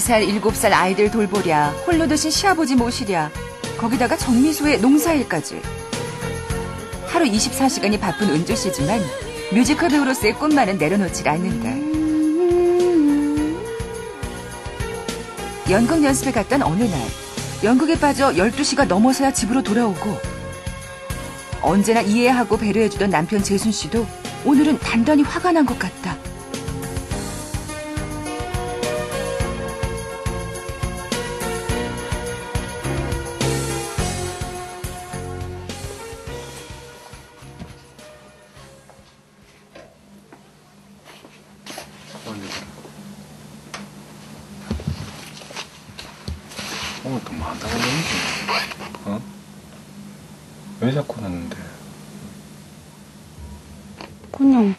손이 선뜻. 4살, 7살 아이들 돌보랴, 홀로 드신 시아버지 모시랴, 거기다가 정미소의 농사일까지. 하루 24시간이 바쁜 은주 씨지만 뮤지컬 배우로서의 꿈만은 내려놓질 않는다. 연극 연습에 갔던 어느 날, 연극에 빠져 12시가 넘어서야 집으로 돌아오고, 언제나 이해하고 배려해주던 남편 재순 씨도 오늘은 단단히 화가 난 것 같다. 오늘 또뭐 한다고 그러는지 어? 왜 자꾸 났는데 그냥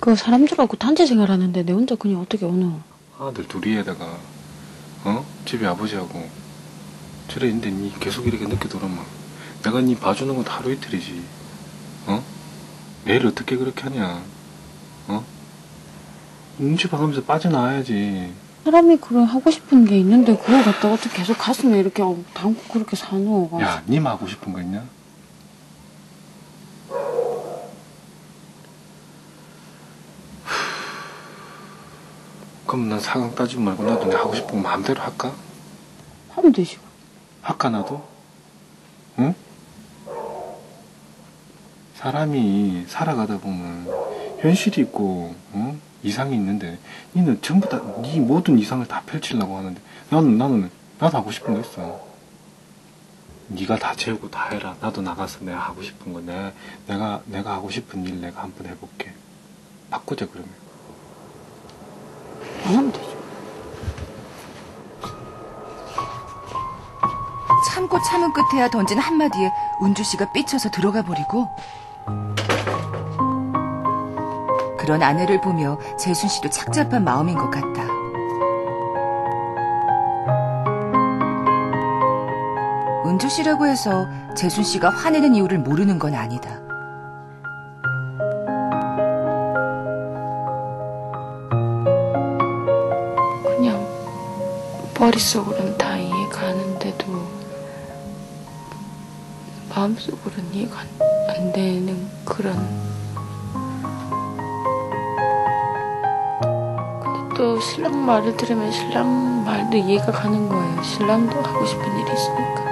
그 사람들 하고 단체 생활하는데 내 혼자 그냥 어떻게 오노? 아들 둘이에다가 어? 집에 아버지하고 저래 있는데 니 계속 이렇게 늦게 돌아오면 내가 니 봐주는 건 하루 이틀이지 어? 매일 어떻게 그렇게 하냐 어? 봐가면서 빠져나와야지 사람이 그런 하고 싶은 게 있는데 그걸 갖다가 어떻게 계속 가슴에 이렇게 담고 그렇게 사노? 야, 님 하고 싶은 거 있냐? 그럼 난 사강 따지지 말고 나도 내 하고 싶은 거 마음대로 할까? 하면 되지. 할까 나도? 응? 사람이 살아가다 보면 현실이 있고 응? 이상이 있는데 니는 전부 다네 모든 이상을 다 펼치려고 하는데 나는 나는 나도 하고 싶은 거 있어. 네가 다 채우고 다 해라. 나도 나가서 내가 하고 싶은 거 내가 내가 내가 하고 싶은 일 내가 한번 해볼게. 바꾸자 그러면. 안 하면 되지. 참고 참은 끝에야 던진 한마디에 은주 씨가 삐쳐서 들어가 버리고 그런 아내를 보며 재순 씨도 착잡한 마음인 것 같다. 은주 씨라고 해서 재순 씨가 화내는 이유를 모르는 건 아니다. 그냥 머릿속으로는 다 이해가는데도 마음속으로는 이해가 안, 안 되는 그런 또 신랑 말을 들으면 신랑 말도 이해가 가는 거예요. 신랑도 하고 싶은 일이 있으니까.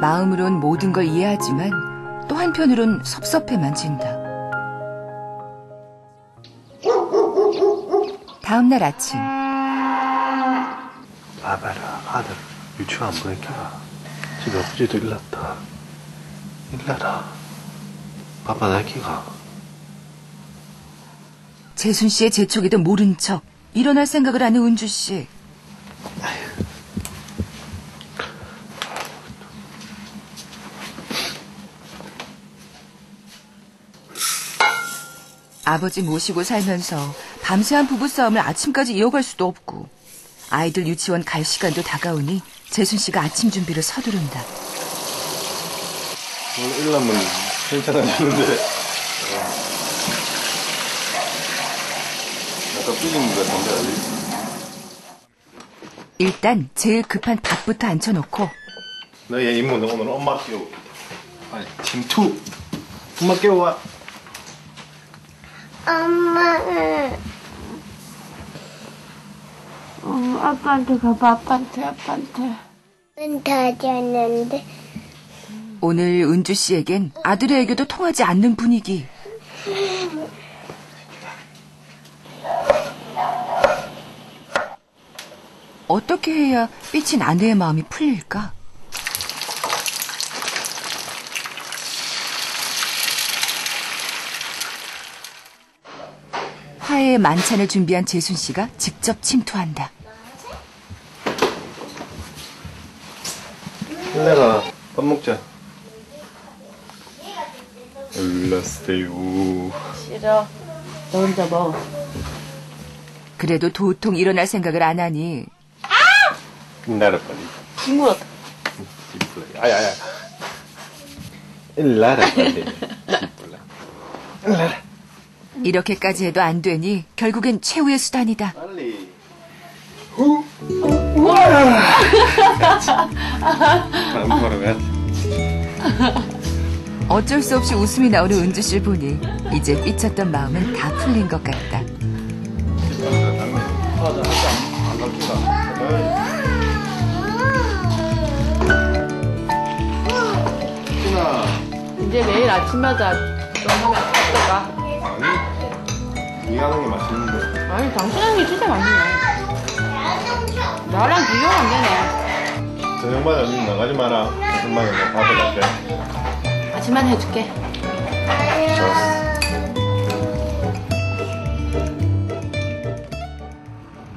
마음으론 모든 걸 이해하지만 또 한편으론 섭섭해만 진다. 다음 날 아침. 봐봐라 아들 유치원 안 보낼게라 집에 아버지도 일났다. 일나라. 바빠 날기가 재순 씨의 재촉에도 모른 척 일어날 생각을 하는 은주 씨. 아버지 모시고 살면서 밤새한 부부싸움을 아침까지 이어갈 수도 없고 아이들 유치원 갈 시간도 다가오니 재순 씨가 아침 준비를 서두른다. 오늘 일나면 괜찮아지는데 것 같은데 일단 제일 급한 밥부터 앉혀놓고. 너의 임무는 오늘 엄마 깨우기 아니. 팀2 엄마 깨워와 엄마는 어, 아빠한테 가봐 아빠한테 아빠한테. 다 잤는데. 오늘 은주 씨에겐 아들의 애교도 통하지 않는 분위기. 어떻게 해야 삐친 아내의 마음이 풀릴까? 화해의 만찬을 준비한 재순 씨가 직접 침투한다. 일나가 밥 먹자. 일났어요 싫어. 너 혼자 먹어. 그래도 도통 일어날 생각을 안 하니 빨리 기물었다 이쁘라 아야야 일나라 빨리 이쁘라 일나라 이렇게까지 해도 안 되니 결국엔 최후의 수단이다. 빨리. 어쩔 수 없이 웃음이 나오는 은주 씨를 보니 이제 삐쳤던 마음은 다 풀린 것 같다. 이제 매일 아침마다 좀 하면 어떨까? 아니, 니 하는 게 맛있는데. 아니 당신 하는 게 진짜 맛있네. 나랑 비교가 안 되네. 저녁마다 언니 나가지 마라. 엄마가 내가 밥을 할게. 아침만 해줄게.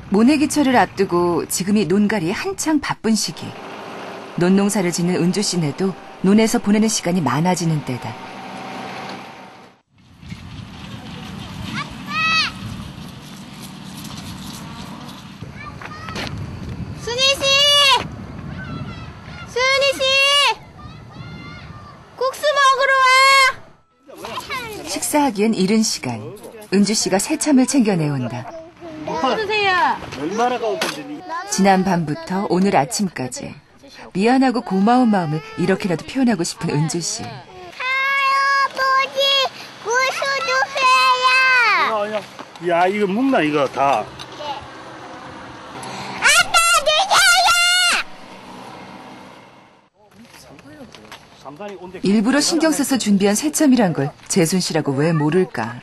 모내기철을 앞두고 지금이 논갈이 한창 바쁜 시기. 논농사를 짓는 은주 씨네도 논에서 보내는 시간이 많아지는 때다. 순이 씨! 순이 씨! 국수 먹으러 와! 식사하기엔 이른 시간. 은주 씨가 새참을 챙겨 내온다. 드세요. 지난 밤부터 오늘 아침까지 미안하고 고마운 마음을 이렇게라도 표현하고 싶은 은주 씨. 할아버지, 국수 주세요! 야 이거 묵나 이거 다 온데 일부러 신경 써서 준비한 새참이란 걸 재순 씨라고 왜 모를까.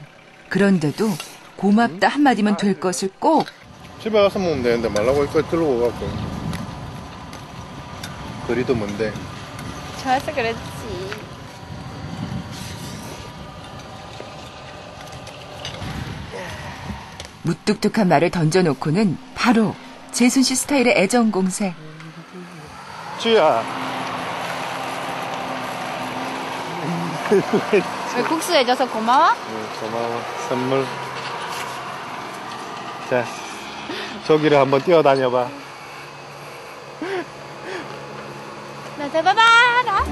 그런데도 고맙다 한마디면 될 것을 꼭 집에 가서 먹으면 되는데 말라고 할거 들고 가고. 거리도 먼데. 좋아서 그렇지. 무뚝뚝한 말을 던져놓고는 바로 재순 씨 스타일의 애정 공세. 주야. 국수 해줘서 고마워. 고마워. 선물. 자, 저기를 한번 뛰어다녀봐. 나 잡아봐라.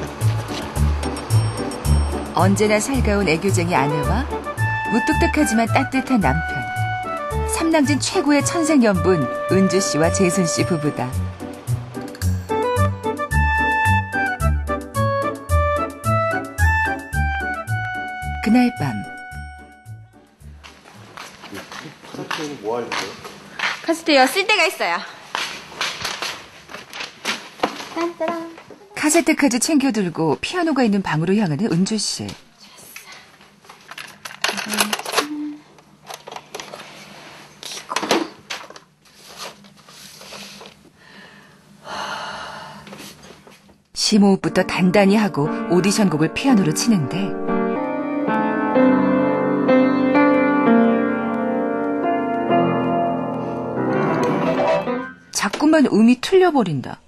언제나 살가운 애교쟁이 아내와 무뚝뚝하지만 따뜻한 남편. 삼남진 최고의 천생연분 은주 씨와 재순 씨 부부다. 그날 밤 뭐? 카스테요 쓸 때가 있어요. 카세트까지 챙겨 들고 피아노가 있는 방으로 향하는 은주 씨. 심호흡부터 단단히 하고 오디션 곡을 피아노로 치는데 자꾸만 음이 틀려버린다.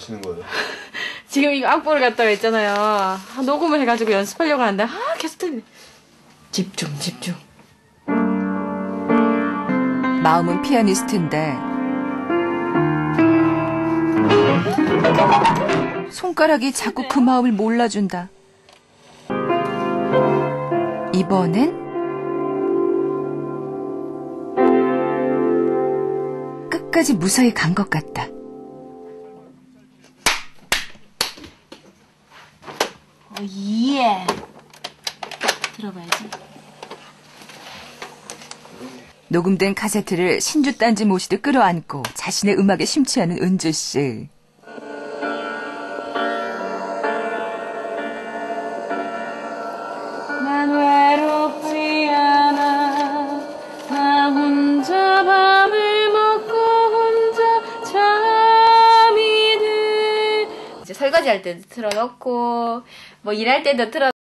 하시는 거예요? 지금 이거 악보를 갖다가 했잖아요. 아, 녹음을 해가지고 연습하려고 하는데 아 계속 틀리네. 집중 집중. 마음은 피아니스트인데 손가락이 자꾸 그 마음을 몰라준다. 이번엔 끝까지 무사히 간 것 같다. 예. 들어봐야지. 녹음된 카세트를 신주 딴지 모시듯 끌어안고 자신의 음악에 심취하는 은주 씨. 난 외롭지 않아 나 혼자 밥을 먹고 혼자 잠이 들 이제 설거지 할 때도 틀어놓고 뭐 일할 때도 틀어